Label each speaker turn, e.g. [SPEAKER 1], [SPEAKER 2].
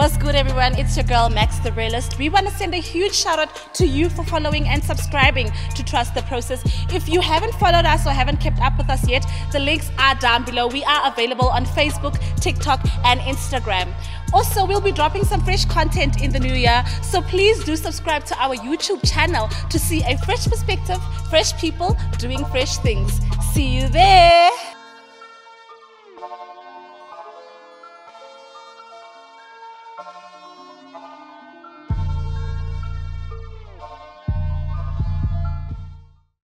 [SPEAKER 1] What's good, everyone? It's your girl, Max the Realist. We want to send a huge shout out to you for following and subscribing to Trust the Process. If you haven't followed us or haven't kept up with us yet, the links are down below. We are available on Facebook, TikTok, and Instagram. Also, we'll be dropping some fresh content in the new year, so please do subscribe to our YouTube channel to see a fresh perspective, fresh people doing fresh things. See you there.